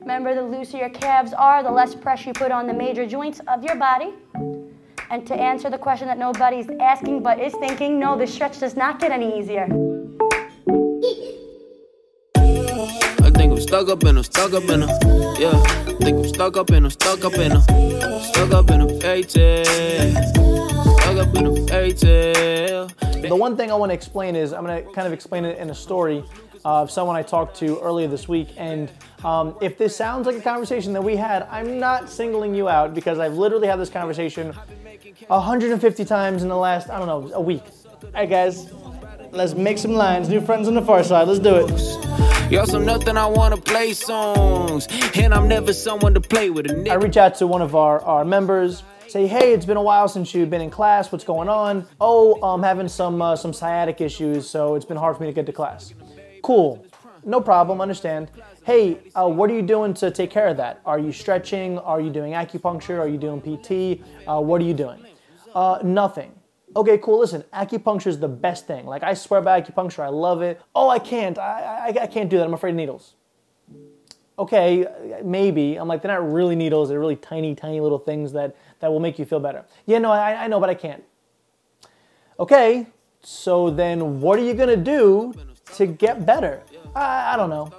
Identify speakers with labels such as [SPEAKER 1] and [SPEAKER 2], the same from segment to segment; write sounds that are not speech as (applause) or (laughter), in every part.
[SPEAKER 1] Remember, the looser your calves are, the less pressure you put on the major joints of your body. And to answer the question that nobody's asking but is thinking, no, the stretch does not get any easier.
[SPEAKER 2] I think I'm stuck up in a, stuck up in a, yeah. I think I'm stuck up in a, stuck up in a, stuck up in a fairy tale, stuck up in a fairy tale.
[SPEAKER 3] The one thing I want to explain is I'm going to kind of explain it in a story of someone I talked to earlier this week. And um, if this sounds like a conversation that we had, I'm not singling you out because I've literally had this conversation 150 times in the last, I don't know, a week. All right, guys, let's make some lines. New friends on the far side. Let's do it.
[SPEAKER 2] Y'all some nothing I wanna play songs, and I'm never someone to play with a
[SPEAKER 3] I reach out to one of our, our members, say, hey, it's been a while since you've been in class. What's going on? Oh, I'm having some uh, some sciatic issues, so it's been hard for me to get to class. Cool, no problem. Understand. Hey, uh, what are you doing to take care of that? Are you stretching? Are you doing acupuncture? Are you doing PT? Uh, what are you doing? Uh, nothing. Okay, cool. Listen, acupuncture is the best thing. Like I swear by acupuncture, I love it. Oh, I can't. I, I, I can't do that. I'm afraid of needles okay, maybe. I'm like, they're not really needles. They're really tiny, tiny little things that, that will make you feel better. Yeah, no, I, I know, but I can't. Okay, so then what are you going to do to get better? I, I don't know.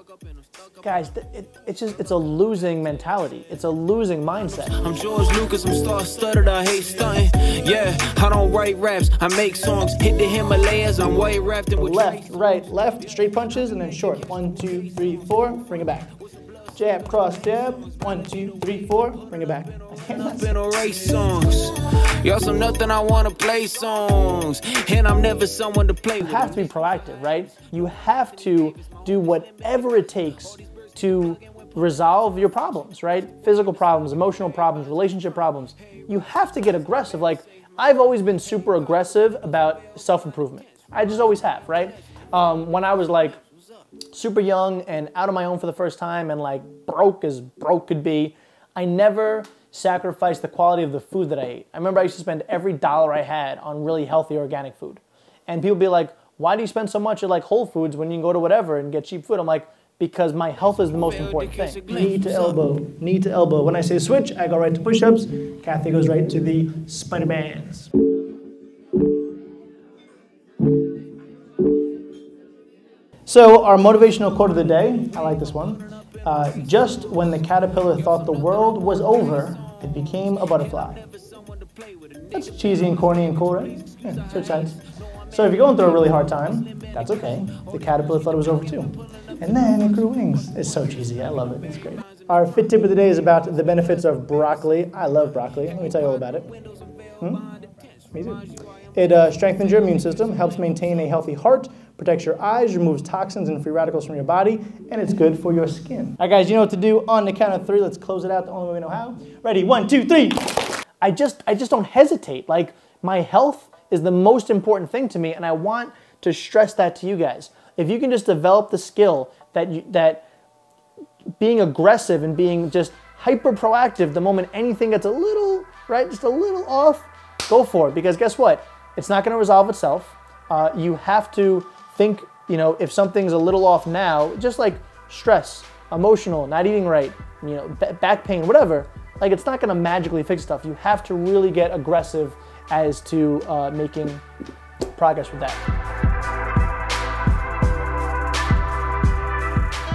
[SPEAKER 3] Guys, it, it's just, it's a losing mentality. It's a losing mindset.
[SPEAKER 2] I'm George Lucas, I'm star studded, I hate stunting. Yeah, I don't write raps, I make songs. Hit the Himalayas, I'm white rafting with
[SPEAKER 3] Left, right, left, straight punches, and then short. One, two, three, four, bring it back. Jab, cross, jab. One, two, three, four, bring it back. I can't.
[SPEAKER 2] been on race songs. Y'all some nothing I wanna play songs, and I'm never someone to play.
[SPEAKER 3] You have to be proactive, right? You have to do whatever it takes to resolve your problems, right? Physical problems, emotional problems, relationship problems. You have to get aggressive. Like, I've always been super aggressive about self improvement. I just always have, right? Um, when I was like super young and out on my own for the first time and like broke as broke could be, I never sacrificed the quality of the food that I ate. I remember I used to spend every dollar I had on really healthy organic food. And people be like, why do you spend so much at like Whole Foods when you can go to whatever and get cheap food? I'm like, because my health is the most important thing. Knee to elbow, knee to elbow. When I say switch, I go right to push ups. Kathy goes right to the Spider Mans. So, our motivational quote of the day, I like this one. Uh, just when the caterpillar thought the world was over, it became a butterfly. That's cheesy and corny and cool, right? Yeah, switch sides. So, if you're going through a really hard time, that's okay. The caterpillar thought it was over too. And then it grew wings. It's so cheesy. I love it. It's great. Our fit tip of the day is about the benefits of broccoli. I love broccoli. Let me tell you all about it. Hmm? It uh, strengthens your immune system, helps maintain a healthy heart, protects your eyes, removes toxins and free radicals from your body, and it's good for your skin. All right, guys, you know what to do. On the count of three, let's close it out the only way we know how. Ready? One, two, three. I just, I just don't hesitate. Like my health is the most important thing to me, and I want to stress that to you guys. If you can just develop the skill that you, that being aggressive and being just hyper proactive the moment anything gets a little right, just a little off, go for it. Because guess what? It's not going to resolve itself. Uh, you have to think, you know, if something's a little off now, just like stress, emotional, not eating right, you know, ba- back pain, whatever. Like it's not going to magically fix stuff. You have to really get aggressive as to uh, making progress with that.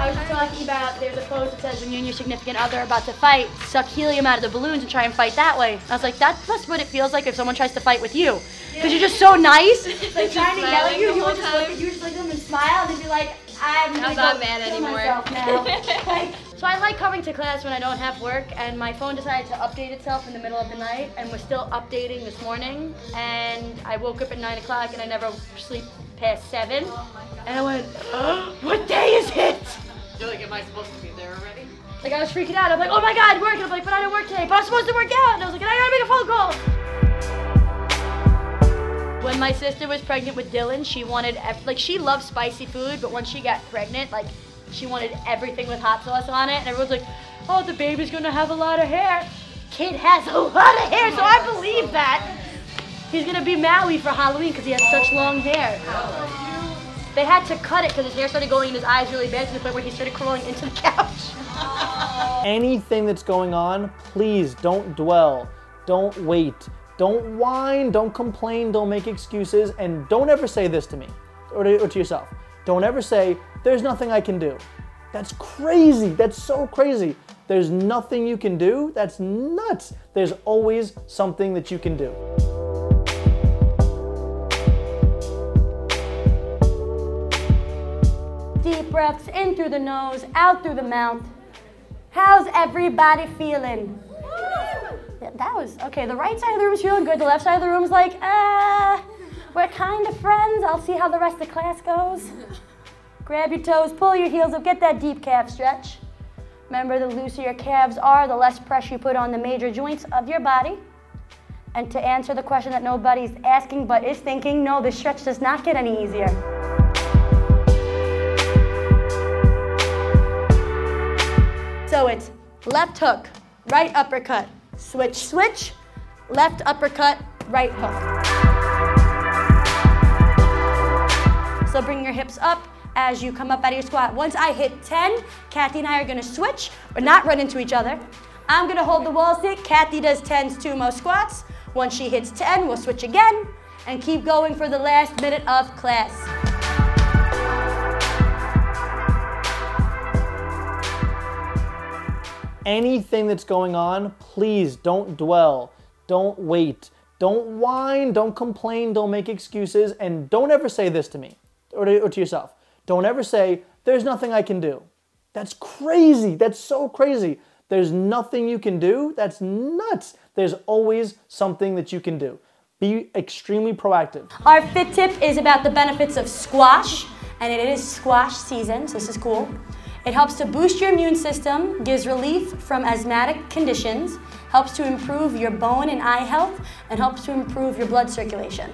[SPEAKER 1] I was just talking about there's a quote that says when you and your significant other are about to fight, suck helium out of the balloons and try and fight that way. I was like, that's just what it feels like if someone tries to fight with you. Because you're just so nice. (laughs) like trying to yell at you, you would just look at you, just look at them and smile, and be like, I'm,
[SPEAKER 4] I'm not mad anymore." (laughs)
[SPEAKER 1] Like, so I like coming to class when I don't have work, and my phone decided to update itself in the middle of the night, and was still updating this morning. And I woke up at nine o'clock, and I never sleep past seven. Oh and I went, (gasps) what day is it?
[SPEAKER 5] You're like, am I supposed to be there already?
[SPEAKER 1] Like I was freaking out. I'm like, oh my god, work. And I'm like, but I didn't work today. But I'm supposed to work out. And I was like, and I gotta make a phone call. When my sister was pregnant with Dylan, she wanted ev- like she loves spicy food, but when she got pregnant, like she wanted everything with hot sauce on it. And everyone's like, oh, the baby's gonna have a lot of hair. Kid has a (laughs) lot of hair, so I believe that. He's gonna be Maui for Halloween because he has such long hair. They had to cut it because his hair started going in his eyes really bad to the point where he started crawling into the (laughs) couch.
[SPEAKER 3] Anything that's going on, please don't dwell, don't wait, don't whine, don't complain, don't make excuses, and don't ever say this to me or to, or to yourself. Don't ever say, there's nothing I can do. That's crazy. That's so crazy. There's nothing you can do. That's nuts. There's always something that you can do.
[SPEAKER 1] Deep breaths in through the nose, out through the mouth. How's everybody feeling? Yeah, that was okay. The right side of the room's feeling good. The left side of the room's like, ah, we're kind of friends. I'll see how the rest of the class goes. Grab your toes, pull your heels up, get that deep calf stretch. Remember, the looser your calves are, the less pressure you put on the major joints of your body. And to answer the question that nobody's asking but is thinking, no, the stretch does not get any easier. So it's left hook, right uppercut, switch, switch, left uppercut, right hook. So bring your hips up as you come up out of your squat. Once I hit 10, Kathy and I are gonna switch, but not run into each other. I'm gonna hold the wall stick. Kathy does 10s, two most squats. Once she hits 10, we'll switch again and keep going for the last minute of class.
[SPEAKER 3] Anything that's going on, please don't dwell, don't wait, don't whine, don't complain, don't make excuses, and don't ever say this to me or to, or to yourself. Don't ever say, there's nothing I can do. That's crazy. That's so crazy. There's nothing you can do. That's nuts. There's always something that you can do. Be extremely proactive.
[SPEAKER 1] Our fit tip is about the benefits of squash, and it is squash season, so this is cool. It helps to boost your immune system, gives relief from asthmatic conditions, helps to improve your bone and eye health, and helps to improve your blood circulation.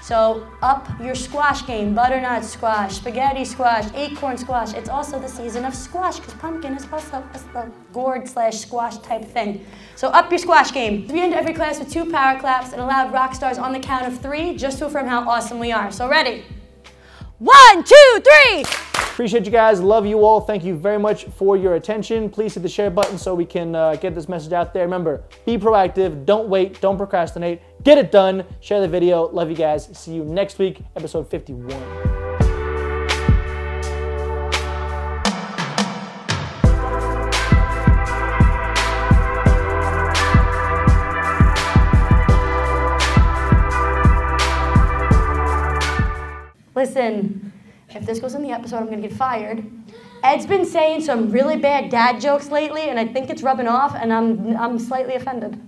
[SPEAKER 1] So up your squash game, butternut squash, spaghetti squash, acorn squash. It's also the season of squash because pumpkin is also a gourd slash squash type thing. So up your squash game. We end every class with two power claps and allowed rock stars on the count of three just to affirm how awesome we are. So ready? One, two, three.
[SPEAKER 3] Appreciate you guys. Love you all. Thank you very much for your attention. Please hit the share button so we can uh, get this message out there. Remember, be proactive. Don't wait. Don't procrastinate. Get it done. Share the video. Love you guys. See you next week, episode 51.
[SPEAKER 1] Listen, if this goes in the episode, I'm gonna get fired. Ed's been saying some really bad dad jokes lately, and I think it's rubbing off, and I'm, I'm slightly offended.